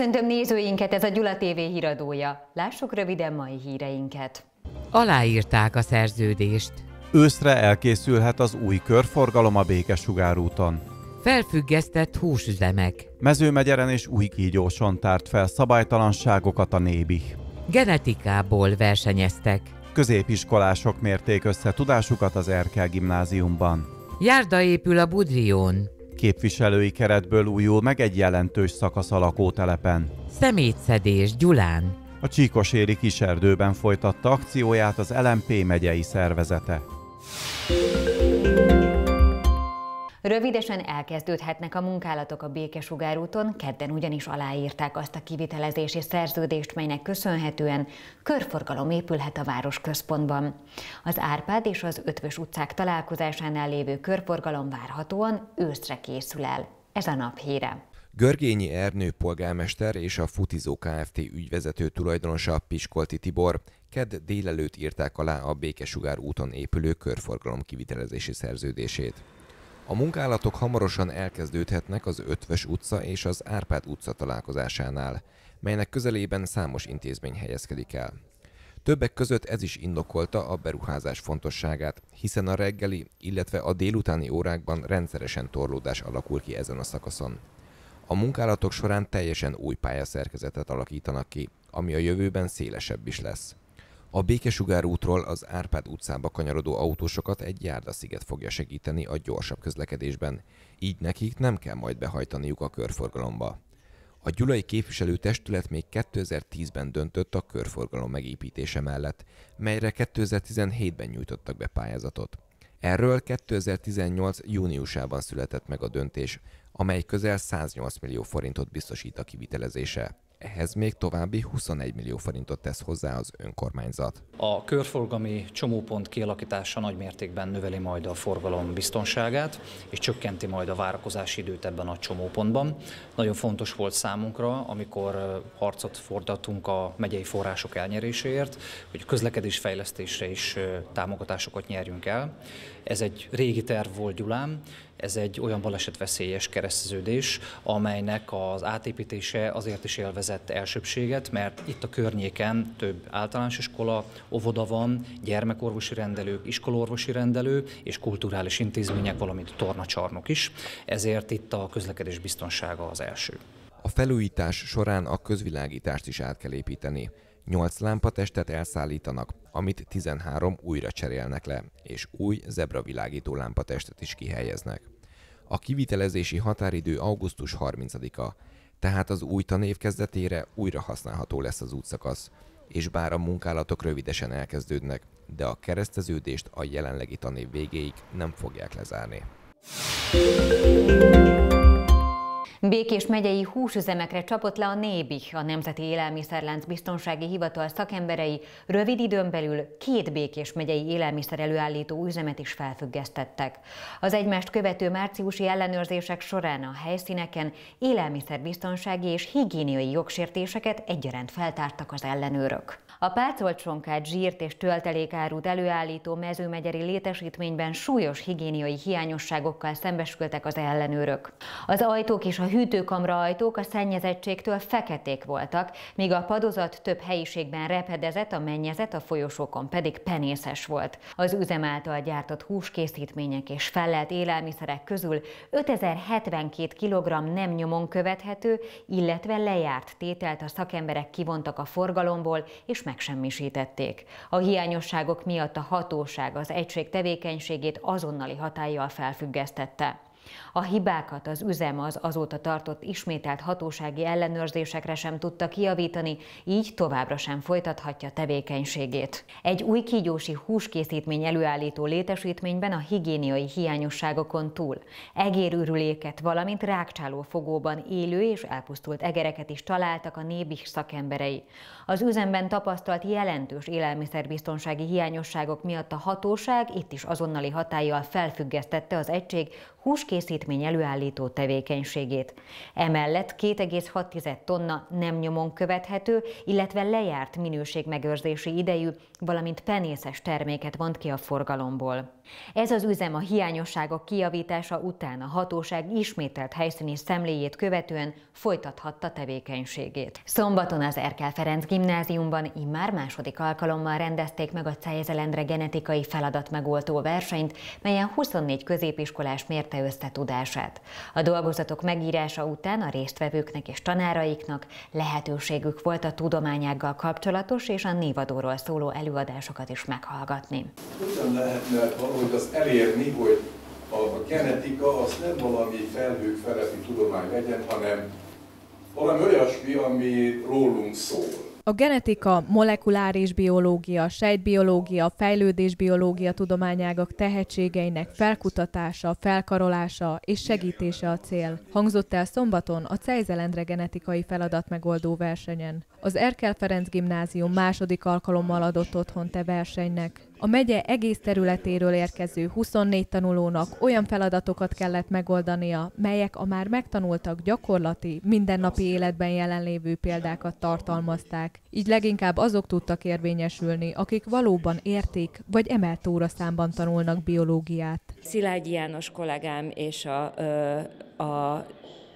Köszöntöm nézőinket, ez a Gyula TV híradója. Lássuk röviden mai híreinket. Aláírták a szerződést. Őszre elkészülhet az új körforgalom a Békesugárúton. Felfüggesztett húsüzemek. Mezőmegyeren és új kígyóson tárt fel szabálytalanságokat a nébi. Genetikából versenyeztek. Középiskolások mérték össze tudásukat az Erkel gimnáziumban. Járda épül a Budrión. Képviselői keretből újul meg egy jelentős szakasz a lakótelepen. Szemétszedés Gyulán. A Csíkoséri kiserdőben folytatta akcióját az LMP megyei szervezete. Rövidesen elkezdődhetnek a munkálatok a Békesugár úton, kedden ugyanis aláírták azt a kivitelezési szerződést, melynek köszönhetően körforgalom épülhet a város központban. Az Árpád és az Ötvös utcák találkozásánál lévő körforgalom várhatóan őszre készül el. Ez a nap híre. Görgényi Ernő polgármester és a Futizó Kft. ügyvezető tulajdonosa Piskolti Tibor kedd délelőtt írták alá a Békesugár úton épülő körforgalom kivitelezési szerződését. A munkálatok hamarosan elkezdődhetnek az Ötvös utca és az Árpád utca találkozásánál, melynek közelében számos intézmény helyezkedik el. Többek között ez is indokolta a beruházás fontosságát, hiszen a reggeli, illetve a délutáni órákban rendszeresen torlódás alakul ki ezen a szakaszon. A munkálatok során teljesen új pályaszerkezetet alakítanak ki, ami a jövőben szélesebb is lesz. A Békesugár útról az Árpád utcába kanyarodó autósokat egy járdasziget fogja segíteni a gyorsabb közlekedésben, így nekik nem kell majd behajtaniuk a körforgalomba. A Gyulai Képviselőtestület még 2010-ben döntött a körforgalom megépítése mellett, melyre 2017-ben nyújtottak be pályázatot. Erről 2018. júniusában született meg a döntés, amely közel 108 millió forintot biztosít a kivitelezése. Ehhez még további 21 millió forintot tesz hozzá az önkormányzat. A körforgalmi csomópont kialakítása nagy mértékben növeli majd a forgalom biztonságát, és csökkenti majd a várakozási időt ebben a csomópontban. Nagyon fontos volt számunkra, amikor harcot fordítunk a megyei források elnyeréséért, hogy a közlekedés fejlesztésre is támogatásokat nyerjünk el. Ez egy régi terv volt Gyulán, ez egy olyan balesetveszélyes kereszteződés, amelynek az átépítése azért is élvezett elsőbséget, mert itt a környéken több általános iskola, óvoda van, gyermekorvosi rendelők, iskolorvosi rendelő és kulturális intézmények, valamint tornacsarnok is. Ezért itt a közlekedés biztonsága az első. A felújítás során a közvilágítást is át kell építeni. 8 lámpatestet elszállítanak, amit 13 újra cserélnek le, és új zebravilágító lámpatestet is kihelyeznek. A kivitelezési határidő augusztus 30-a, tehát az új tanév kezdetére újra használható lesz az útszakasz, és bár a munkálatok rövidesen elkezdődnek, de a kereszteződést a jelenlegi tanév végéig nem fogják lezárni. Békés megyei húsüzemekre csapott le a NÉBI, a Nemzeti Élelmiszerlánc Biztonsági Hivatal szakemberei rövid időn belül két Békés megyei élelmiszer előállító üzemet is felfüggesztettek. Az egymást követő márciusi ellenőrzések során a helyszíneken élelmiszerbiztonsági és higiéniai jogsértéseket egyaránt feltártak az ellenőrök. A pácolt sonkát, zsírt és töltelékárút előállító mezőmegyeri létesítményben súlyos higiéniai hiányosságokkal szembesültek az ellenőrök. Az ajtók és a hűtőkamra ajtók a szennyezettségtől feketék voltak, míg a padozat több helyiségben repedezett, a mennyezet a folyosókon pedig penészes volt. Az üzem által gyártott húskészítmények és fellelt élelmiszerek közül 5072 kg nem nyomon követhető, illetve lejárt tételt a szakemberek kivontak a forgalomból és megsemmisítették. A hiányosságok miatt a hatóság az egység tevékenységét azonnali hatállyal felfüggesztette. A hibákat az üzem az azóta tartott ismételt hatósági ellenőrzésekre sem tudta kijavítani, így továbbra sem folytathatja tevékenységét. Egy új kígyósi húskészítmény előállító létesítményben a higiéniai hiányosságokon túl egérürüléket, valamint rákcsáló fogóban élő és elpusztult egereket is találtak a nébis szakemberei. Az üzemben tapasztalt jelentős élelmiszerbiztonsági hiányosságok miatt a hatóság itt is azonnali hatállyal felfüggesztette az egység húskészítmény készítmény előállító tevékenységét. Emellett 2,6 tonna nem nyomon követhető, illetve lejárt minőségmegőrzési idejű, valamint penészes terméket vont ki a forgalomból. Ez az üzem a hiányosságok kijavítása után a hatóság ismételt helyszíni szemléjét követően folytathatta tevékenységét. Szombaton az Erkel Ferenc gimnáziumban immár második alkalommal rendezték meg a Cejzelendre genetikai feladatmegoldó versenyt, melyen 24 középiskolás mérte összetudását. A dolgozatok megírása után a résztvevőknek és tanáraiknak lehetőségük volt a tudományággal kapcsolatos és a névadóról szóló előadásokat is meghallgatni. Hogyan lehetne valahogy azt elérni, hogy a genetika az nem valami felhők feletti tudomány legyen, hanem valami olyasmi, ami rólunk szól. A genetika, molekuláris biológia, sejtbiológia, fejlődésbiológia tudományágak tehetségeinek felkutatása, felkarolása és segítése a cél, hangzott el szombaton a Cejzelendre genetikai feladatmegoldó versenyen. Az Erkel Ferenc Gimnázium második alkalommal adott otthon te versenynek. A megye egész területéről érkező 24 tanulónak olyan feladatokat kellett megoldania, melyek a már megtanultak gyakorlati, mindennapi életben jelenlévő példákat tartalmazták. Így leginkább azok tudtak érvényesülni, akik valóban érték vagy emelt óraszámban tanulnak biológiát. Szilágyi János kollégám és a, a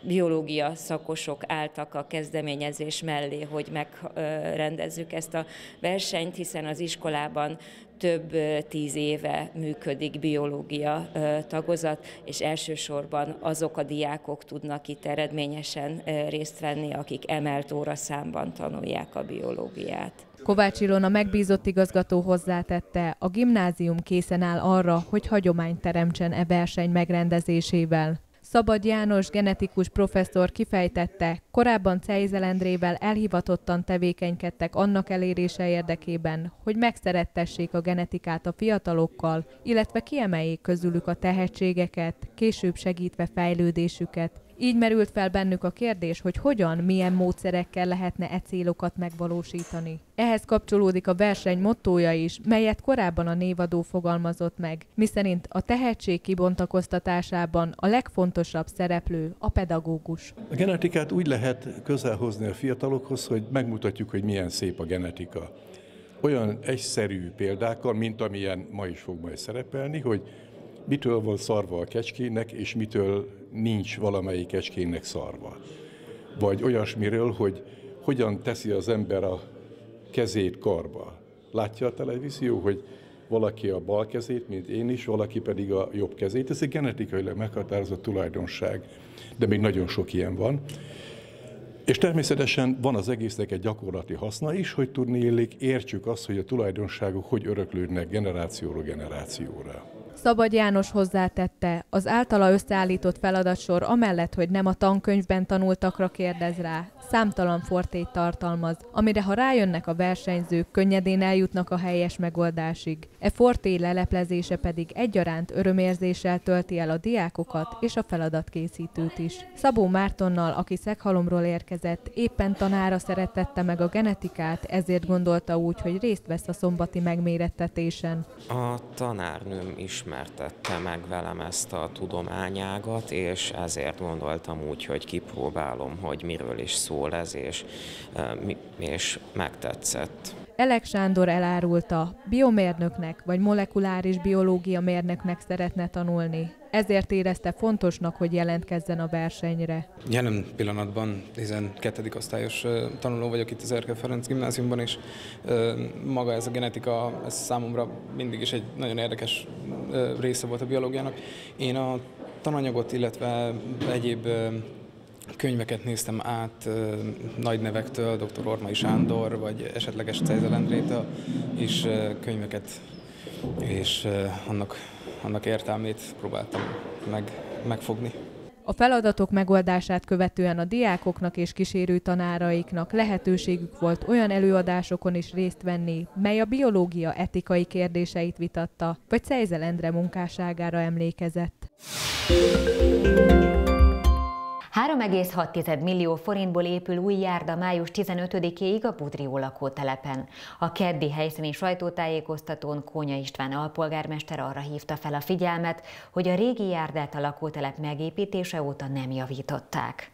biológia szakosok álltak a kezdeményezés mellé, hogy megrendezzük ezt a versenyt, hiszen az iskolában több tíz éve működik biológia tagozat, és elsősorban azok a diákok tudnak itt eredményesen részt venni, akik emelt óraszámban tanulják a biológiát. Kovács Ilona megbízott igazgató hozzátette, a gimnázium készen áll arra, hogy hagyományt teremtsen e verseny megrendezésével. Szabad János genetikus professzor kifejtette, korábban Cejzelendrével elhivatottan tevékenykedtek annak elérése érdekében, hogy megszerettessék a genetikát a fiatalokkal, illetve kiemeljék közülük a tehetségeket, később segítve fejlődésüket, így merült fel bennük a kérdés, hogy hogyan, milyen módszerekkel lehetne e célokat megvalósítani. Ehhez kapcsolódik a verseny mottója is, melyet korábban a névadó fogalmazott meg, miszerint a tehetség kibontakoztatásában a legfontosabb szereplő a pedagógus. A genetikát úgy lehet közelhozni a fiatalokhoz, hogy megmutatjuk, hogy milyen szép a genetika. Olyan egyszerű példákkal, mint amilyen ma is fog majd szerepelni, hogy mitől van szarva a kecskének, és mitől nincs valamelyik kecskének szarva. Vagy olyasmiről, hogy hogyan teszi az ember a kezét karba. Látja a televízió, hogy valaki a bal kezét, mint én is, valaki pedig a jobb kezét. Ez egy genetikailag meghatározott tulajdonság, de még nagyon sok ilyen van. És természetesen van az egésznek egy gyakorlati haszna is, hogy tudni illik, értsük azt, hogy a tulajdonságok hogy öröklődnek generációról generációra. Szabad János hozzátette, az általa összeállított feladatsor amellett, hogy nem a tankönyvben tanultakra kérdez rá, számtalan fortét tartalmaz, amire ha rájönnek a versenyzők, könnyedén eljutnak a helyes megoldásig. E forté leleplezése pedig egyaránt örömérzéssel tölti el a diákokat és a feladatkészítőt is. Szabó Mártonnal, aki Szeghalomról érkezett, éppen tanára szeretette meg a genetikát, ezért gondolta úgy, hogy részt vesz a szombati megmérettetésen. A tanárnőm ismertette meg velem ezt a tudományágat, és ezért gondoltam úgy, hogy kipróbálom, hogy miről is szól ez, és, és megtetszett. Elek Sándor elárulta, biomérnöknek vagy molekuláris biológia mérnöknek szeretne tanulni. Ezért érezte fontosnak, hogy jelentkezzen a versenyre. Jelen pillanatban 12. osztályos tanuló vagyok itt az Erke Ferenc gimnáziumban, és maga ez a genetika, ez számomra mindig is egy nagyon érdekes része volt a biológiának. Én a tananyagot, illetve egyéb könyveket néztem át nagy nevektől, dr. Ormai Sándor, vagy esetleges Cejzel Endrétől, és könyveket és annak, annak értelmét próbáltam meg, megfogni. A feladatok megoldását követően a diákoknak és kísérő tanáraiknak lehetőségük volt olyan előadásokon is részt venni, mely a biológia etikai kérdéseit vitatta, vagy Cejzel Endre munkásságára emlékezett. 3,6 millió forintból épül új járda május 15-éig a Budrió lakótelepen. A keddi helyszíni sajtótájékoztatón Kónya István alpolgármester arra hívta fel a figyelmet, hogy a régi járdát a lakótelep megépítése óta nem javították.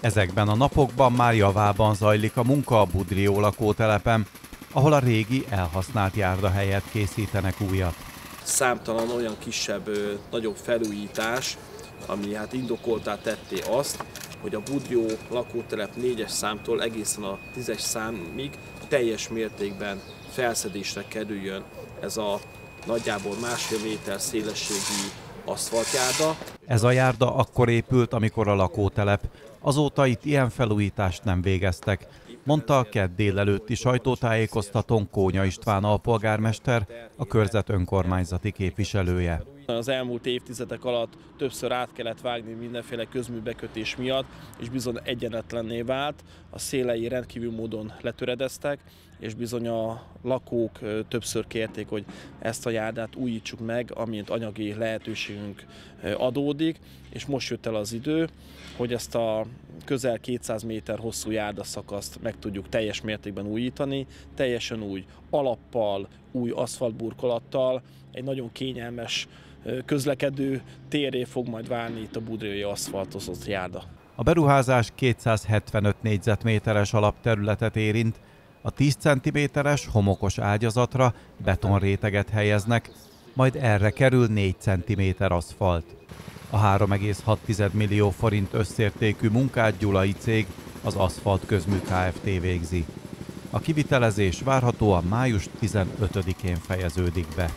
Ezekben a napokban már javában zajlik a munka a Budrió lakótelepen, ahol a régi elhasznált járda helyett készítenek újat. Számtalan olyan kisebb, nagyobb felújítás, ami hát indokoltá tetté azt, hogy a Budrió lakótelep 4-es számtól egészen a 10-es számig teljes mértékben felszedésre kerüljön ez a nagyjából másfél méter szélességű aszfaltjárda. Ez a járda akkor épült, amikor a lakótelep. Azóta itt ilyen felújítást nem végeztek, mondta a kedd délelőtti sajtótájékoztatón Kónya István alpolgármester, a körzet önkormányzati képviselője. Az elmúlt évtizedek alatt többször át kellett vágni mindenféle közműbekötés miatt, és bizony egyenetlenné vált, a szélei rendkívül módon letöredeztek, és bizony a lakók többször kérték, hogy ezt a járdát újítsuk meg, amint anyagi lehetőségünk adódik, és most jött el az idő, hogy ezt a közel 200 méter hosszú járdaszakaszt meg tudjuk teljes mértékben újítani, teljesen új alappal, új aszfaltburkolattal, egy nagyon kényelmes közlekedő téré fog majd válni itt a budriai aszfaltozott járda. A beruházás 275 négyzetméteres alapterületet érint, a 10 cm-es homokos ágyazatra betonréteget helyeznek, majd erre kerül 4 cm aszfalt. A 3,6 millió forint összértékű munkát Gyulai cég, az Aszfalt Közmű Kft. végzi. A kivitelezés várhatóan május 15-én fejeződik be.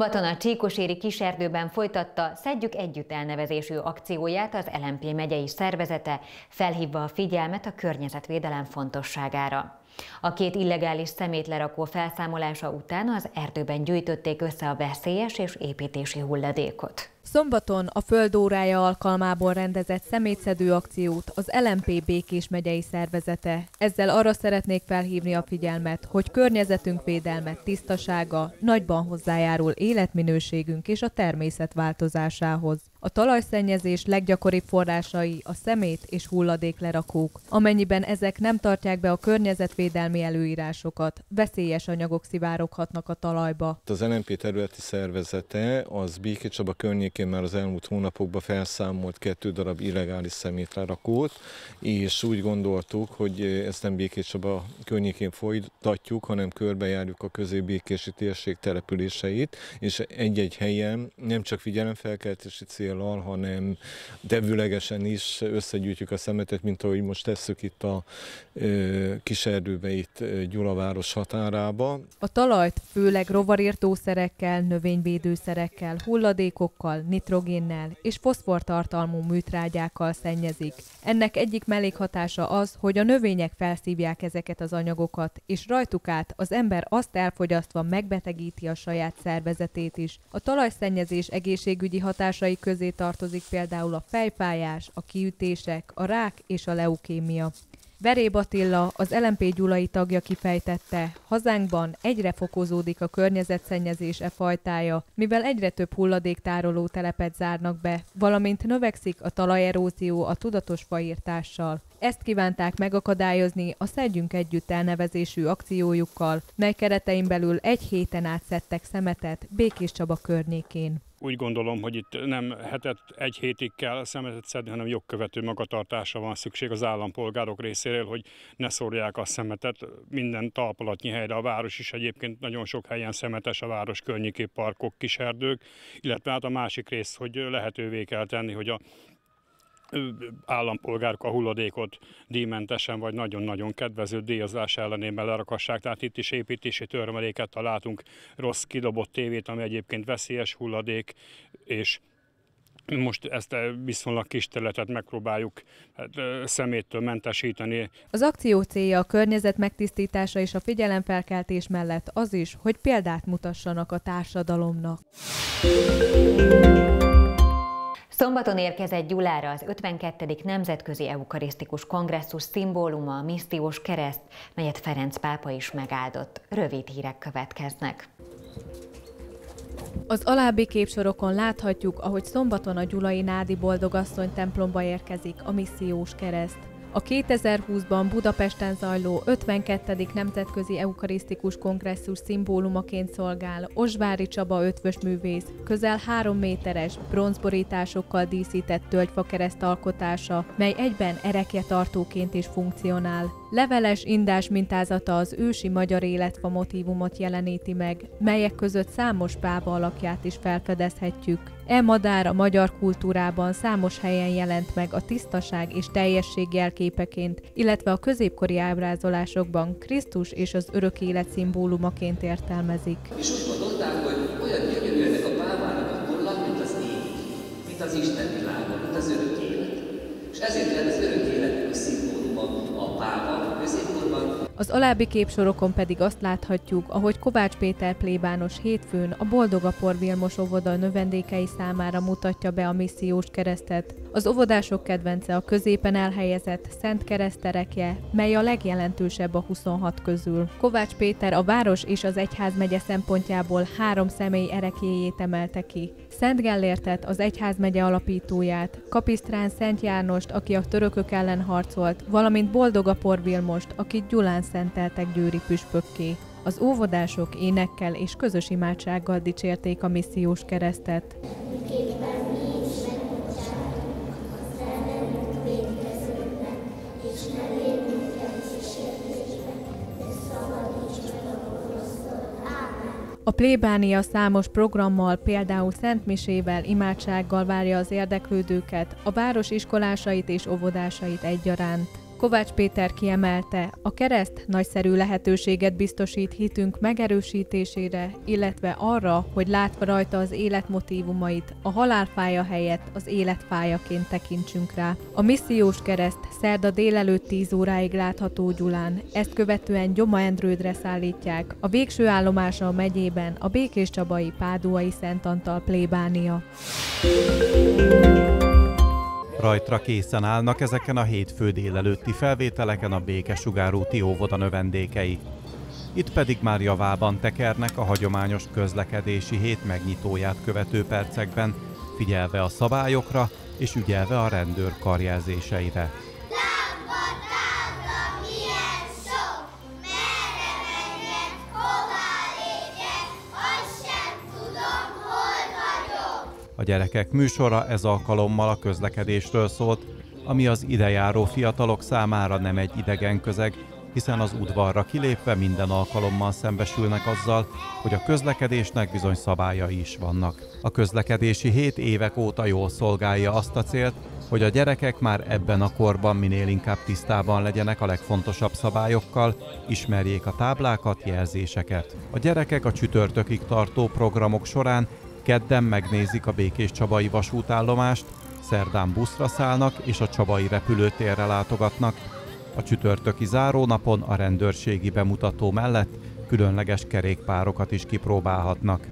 Szombaton a Csíkoséri kiserdőben folytatta Szedjük Együtt elnevezésű akcióját az LMP megyei szervezete, felhívva a figyelmet a környezetvédelem fontosságára. A két illegális szemétlerakó felszámolása után az erdőben gyűjtötték össze a veszélyes és építési hulladékot. Szombaton a földórája alkalmából rendezett szemétszedő akciót az LMP Békés megyei szervezete. Ezzel arra szeretnék felhívni a figyelmet, hogy környezetünk védelme, tisztasága nagyban hozzájárul életminőségünk és a természet változásához. A talajszennyezés leggyakoribb forrásai a szemét és hulladéklerakók. Amennyiben ezek nem tartják be a környezetvédelmi előírásokat, veszélyes anyagok szivároghatnak a talajba. Az LNP területi szervezete az Békécsaba környékén már az elmúlt hónapokban felszámolt kettő darab illegális szemétlerakót, és úgy gondoltuk, hogy ezt nem Békécsaba környékén folytatjuk, hanem körbejárjuk a közép-békési térség településeit, és egy-egy helyen nem csak figyelemfelkeltési cél, céllal, hanem devülegesen is összegyűjtjük a szemetet, mint ahogy most tesszük itt a kis erdőbe, itt Gyulaváros határába. A talajt főleg rovarírtószerekkel, növényvédőszerekkel, hulladékokkal, nitrogénnel és foszfortartalmú műtrágyákkal szennyezik. Ennek egyik mellékhatása az, hogy a növények felszívják ezeket az anyagokat, és rajtuk át az ember azt elfogyasztva megbetegíti a saját szervezetét is. A talajszennyezés egészségügyi hatásai között közé tartozik például a fejfájás, a kiütések, a rák és a leukémia. Veréb Attila, az LMP Gyulai tagja kifejtette, hazánkban egyre fokozódik a környezetszennyezés e fajtája, mivel egyre több hulladéktároló telepet zárnak be, valamint növekszik a talajerózió a tudatos faírtással. Ezt kívánták megakadályozni a Szedjünk Együtt elnevezésű akciójukkal, mely keretein belül egy héten át szedtek szemetet Békés Csaba környékén úgy gondolom, hogy itt nem hetet, egy hétig kell szemetet szedni, hanem jogkövető magatartásra van szükség az állampolgárok részéről, hogy ne szórják a szemetet minden talpalatnyi helyre. A város is egyébként nagyon sok helyen szemetes a város környéki parkok, kiserdők, illetve hát a másik rész, hogy lehetővé kell tenni, hogy a állampolgárok a hulladékot díjmentesen vagy nagyon-nagyon kedvező díjazás ellenében lerakassák. Tehát itt is építési törmeléket találtunk, rossz kidobott tévét, ami egyébként veszélyes hulladék, és most ezt viszonylag kis területet megpróbáljuk hát, szeméttől mentesíteni. Az akció célja a környezet megtisztítása és a figyelemfelkeltés mellett az is, hogy példát mutassanak a társadalomnak. Szombaton érkezett Gyulára az 52. Nemzetközi Eukarisztikus Kongresszus szimbóluma a Misztiós Kereszt, melyet Ferenc pápa is megáldott. Rövid hírek következnek. Az alábbi képsorokon láthatjuk, ahogy szombaton a Gyulai Nádi Boldogasszony templomba érkezik a Missziós Kereszt. A 2020-ban Budapesten zajló 52. Nemzetközi Eukarisztikus Kongresszus szimbólumaként szolgál Osvári Csaba ötvös művész, közel 3 méteres bronzborításokkal díszített tölgyfa kereszt alkotása, mely egyben erekje tartóként is funkcionál. Leveles indás mintázata az ősi magyar életfa motívumot jeleníti meg, melyek között számos páva alakját is felfedezhetjük. E madár a magyar kultúrában számos helyen jelent meg a tisztaság és teljesség jelképeként, illetve a középkori ábrázolásokban Krisztus és az örök élet szimbólumaként értelmezik. És úgy gondolták, hogy olyan gyönyörű ennek a pálmának a tolla, mint az ég, mint az Isten világa, mint az örök élet. És ezért lett az örök életnek a szimbóluma a pálma középkorban, az alábbi képsorokon pedig azt láthatjuk, ahogy Kovács Péter plébános hétfőn a Boldogapor Vilmos óvoda növendékei számára mutatja be a missziós keresztet. Az óvodások kedvence a középen elhelyezett Szent Kereszterekje, mely a legjelentősebb a 26 közül. Kovács Péter a város és az egyházmegye szempontjából három személy erekjéjét emelte ki. Szent Gellértet, az egyházmegye alapítóját, Kapisztrán Szent Jánost, aki a törökök ellen harcolt, valamint Boldogapor Vilmost, akit Gyulán szenteltek győri püspökké. Az óvodások énekkel és közös imádsággal dicsérték a missziós keresztet. A plébánia számos programmal, például Szentmisével, imádsággal várja az érdeklődőket, a város iskolásait és óvodásait egyaránt. Kovács Péter kiemelte, a kereszt nagyszerű lehetőséget biztosít hitünk megerősítésére, illetve arra, hogy látva rajta az életmotívumait, a halálfája helyett az életfájaként tekintsünk rá. A missziós kereszt szerda délelőtt 10 óráig látható Gyulán, ezt követően Gyoma Endrődre szállítják, a végső állomása a megyében a Békés Csabai Páduai Szent Antal plébánia. Rajtra készen állnak ezeken a hétfő délelőtti felvételeken a békesugárúti óvoda növendékei. Itt pedig már javában tekernek a hagyományos közlekedési hét megnyitóját követő percekben, figyelve a szabályokra és ügyelve a rendőr karjelzéseire. A gyerekek műsora ez alkalommal a közlekedésről szólt, ami az idejáró fiatalok számára nem egy idegen közeg, hiszen az udvarra kilépve minden alkalommal szembesülnek azzal, hogy a közlekedésnek bizony szabályai is vannak. A közlekedési hét évek óta jól szolgálja azt a célt, hogy a gyerekek már ebben a korban minél inkább tisztában legyenek a legfontosabb szabályokkal, ismerjék a táblákat, jelzéseket. A gyerekek a csütörtökig tartó programok során Kedden megnézik a Békés Csabai vasútállomást, szerdán buszra szállnak és a Csabai repülőtérre látogatnak. A csütörtöki zárónapon a rendőrségi bemutató mellett különleges kerékpárokat is kipróbálhatnak.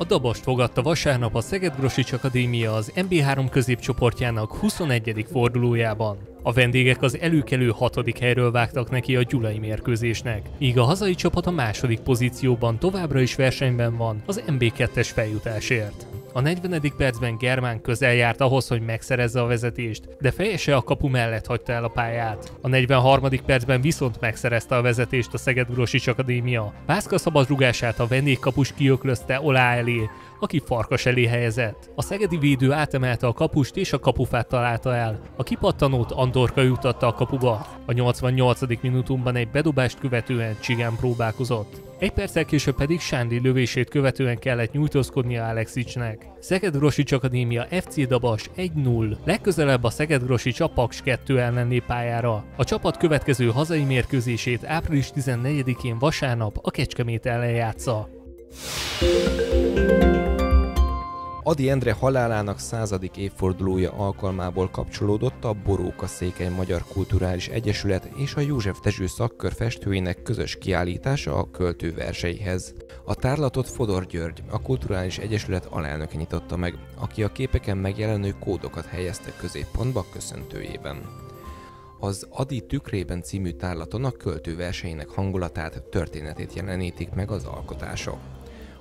A Dabast fogadta vasárnap a Szeged Grosics Akadémia az MB3 középcsoportjának 21. fordulójában. A vendégek az előkelő hatodik helyről vágtak neki a gyulai mérkőzésnek, míg a hazai csapat a második pozícióban továbbra is versenyben van az MB2-es feljutásért. A 40. percben Germán közel járt ahhoz, hogy megszerezze a vezetést, de fejese a kapu mellett hagyta el a pályát. A 43. percben viszont megszerezte a vezetést a Szeged Grosics Akadémia. Pászka szabadrugását a vendégkapus kiöklözte Olá elé, aki farkas elé helyezett. A szegedi védő átemelte a kapust és a kapufát találta el. A kipattanót Andorka jutatta a kapuba. A 88. minutumban egy bedobást követően Csigán próbálkozott. Egy perccel később pedig Sándi lövését követően kellett nyújtózkodnia Alexicsnek. Szeged Grosics Akadémia FC Dabas 1-0. Legközelebb a Szeged Grosics a Paks 2 ellen pályára. A csapat következő hazai mérkőzését április 14-én vasárnap a Kecskemét ellen játsza. Adi Endre halálának századik évfordulója alkalmából kapcsolódott a Boróka Székely Magyar Kulturális Egyesület és a József Dezső szakkör festőinek közös kiállítása a költőverseihez. A tárlatot Fodor György, a Kulturális Egyesület alelnöke nyitotta meg, aki a képeken megjelenő kódokat helyezte középpontba köszöntőjében. Az Adi tükrében című tárlaton a költő verseinek hangulatát, történetét jelenítik meg az alkotások.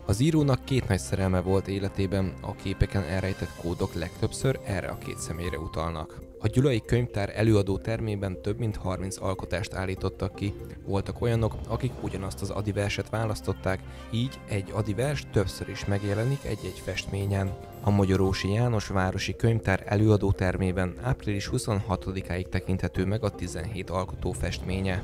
Az írónak két nagy szerelme volt életében, a képeken elrejtett kódok legtöbbször erre a két személyre utalnak. A Gyulai Könyvtár előadó termében több mint 30 alkotást állítottak ki. Voltak olyanok, akik ugyanazt az Adi verset választották, így egy Adi vers többször is megjelenik egy-egy festményen. A Magyarósi János Városi Könyvtár előadó termében április 26-áig tekinthető meg a 17 alkotó festménye.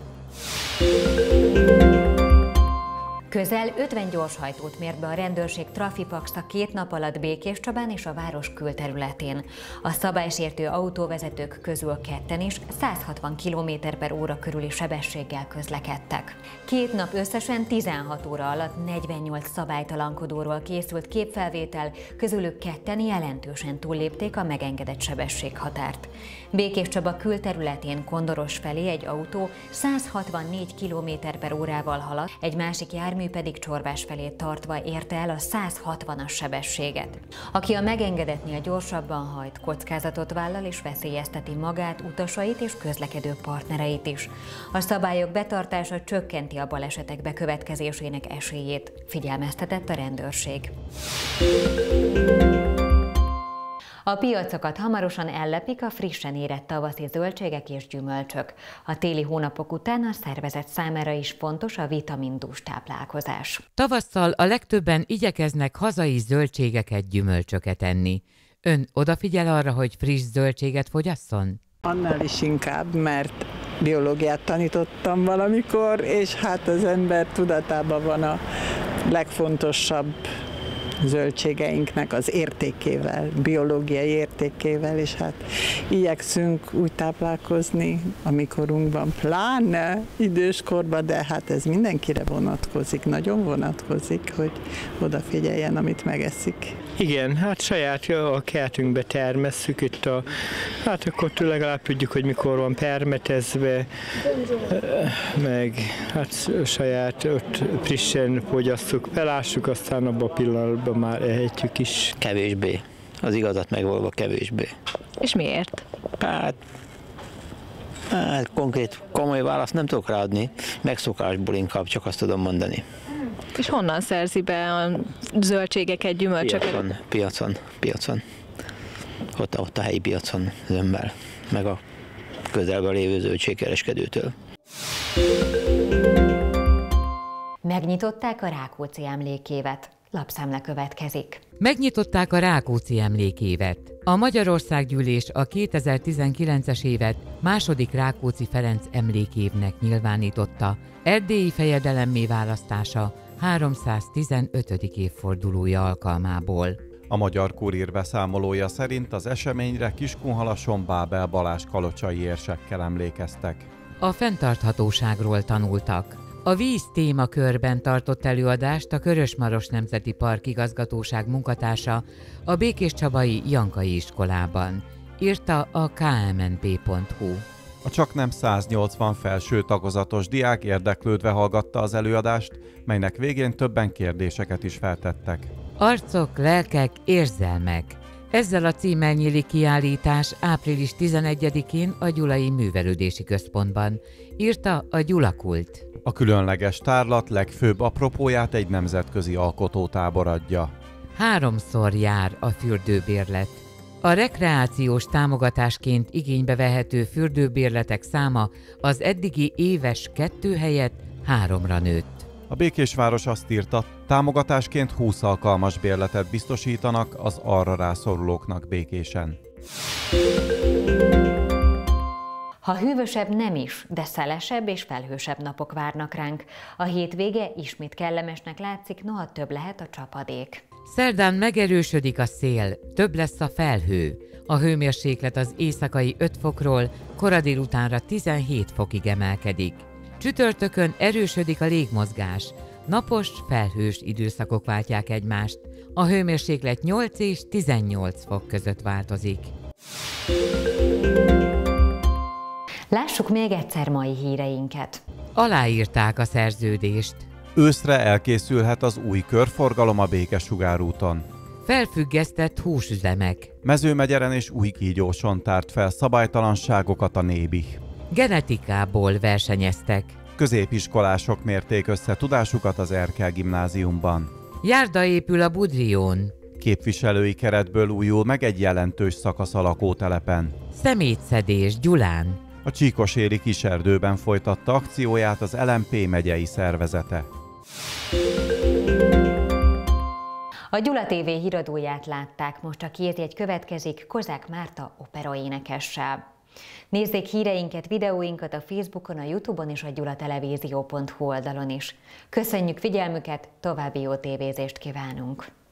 Közel 50 gyorshajtót mért be a rendőrség Trafipaxta két nap alatt Békés Csabán és a város külterületén. A szabálysértő autóvezetők közül ketten is 160 km per óra körüli sebességgel közlekedtek. Két nap összesen 16 óra alatt 48 szabálytalankodóról készült képfelvétel, közülük ketten jelentősen túllépték a megengedett sebességhatárt. Békés Csaba külterületén Kondoros felé egy autó 164 km per órával halad, egy másik jármű pedig csorbás felé tartva érte el a 160-as sebességet. Aki a megengedetnél gyorsabban hajt, kockázatot vállal és veszélyezteti magát, utasait és közlekedő partnereit is. A szabályok betartása csökkenti a balesetek bekövetkezésének esélyét, figyelmeztetett a rendőrség. A piacokat hamarosan ellepik a frissen érett tavaszi zöldségek és gyümölcsök. A téli hónapok után a szervezet számára is fontos a vitamindús táplálkozás. Tavasszal a legtöbben igyekeznek hazai zöldségeket, gyümölcsöket enni. Ön odafigyel arra, hogy friss zöldséget fogyasszon? Annál is inkább, mert biológiát tanítottam valamikor, és hát az ember tudatában van a legfontosabb zöldségeinknek az értékével, biológiai értékével, és hát igyekszünk úgy táplálkozni, amikorunkban, pláne időskorban, de hát ez mindenkire vonatkozik, nagyon vonatkozik, hogy odafigyeljen, amit megeszik. Igen, hát saját a kertünkbe termesszük itt a, hát akkor legalább tudjuk, hogy mikor van permetezve, meg hát saját ott frissen fogyasszuk, felássuk, aztán abban a pillanatban már ehetjük is. Kevésbé. Az igazat megvolva kevésbé. És miért? Hát Hát konkrét komoly választ nem tudok ráadni, megszokásból inkább csak azt tudom mondani. És honnan szerzi be a zöldségeket, gyümölcsöket? Piacon, piacon, piacon. Ott, ott a helyi piacon zömmel, meg a közelben lévő zöldségkereskedőtől. Megnyitották a Rákóczi emlékévet. Lapszemle következik. Megnyitották a Rákóczi emlékévet. A Magyarországgyűlés a 2019-es évet második Rákóczi Ferenc emlékévnek nyilvánította, erdélyi fejedelemmé választása 315. évfordulója alkalmából. A Magyar Kurír beszámolója szerint az eseményre Kiskunhalason Bábel Balázs kalocsai érsekkel emlékeztek. A fenntarthatóságról tanultak. A víz témakörben tartott előadást a Körösmaros Nemzeti Park igazgatóság munkatársa a Békés Csabai Jankai iskolában, írta a kmnp.hu. A csak nem 180 felső tagozatos diák érdeklődve hallgatta az előadást, melynek végén többen kérdéseket is feltettek. Arcok, lelkek, érzelmek. Ezzel a címmel nyílik kiállítás április 11-én a Gyulai Művelődési Központban, írta a Gyulakult. A különleges tárlat legfőbb apropóját egy nemzetközi alkotótábor adja. Háromszor jár a fürdőbérlet. A rekreációs támogatásként igénybe vehető fürdőbérletek száma az eddigi éves kettő helyett háromra nőtt. A Békésváros azt írta, támogatásként 20 alkalmas bérletet biztosítanak az arra rászorulóknak békésen. Ha hűvösebb nem is, de szelesebb és felhősebb napok várnak ránk. A hétvége ismét kellemesnek látszik, noha több lehet a csapadék. Szerdán megerősödik a szél, több lesz a felhő. A hőmérséklet az éjszakai 5 fokról kora délutánra 17 fokig emelkedik. Csütörtökön erősödik a légmozgás, napos, felhős időszakok váltják egymást. A hőmérséklet 8 és 18 fok között változik. Lássuk még egyszer mai híreinket. Aláírták a szerződést. Őszre elkészülhet az új körforgalom a Békesugárúton. Felfüggesztett húsüzemek. Mezőmegyeren és új kígyóson tárt fel szabálytalanságokat a nébi. Genetikából versenyeztek. Középiskolások mérték össze tudásukat az Erkel gimnáziumban. Járda épül a Budrión. Képviselői keretből újul meg egy jelentős szakasz a lakótelepen. Szemétszedés Gyulán. A Csíkoséri kiserdőben folytatta akcióját az LMP megyei szervezete. A Gyula TV híradóját látták, most a két egy következik Kozák Márta operaénekessel. Nézzék híreinket, videóinkat a Facebookon, a Youtube-on és a gyulatelevízió.hu oldalon is. Köszönjük figyelmüket, további jó tévézést kívánunk!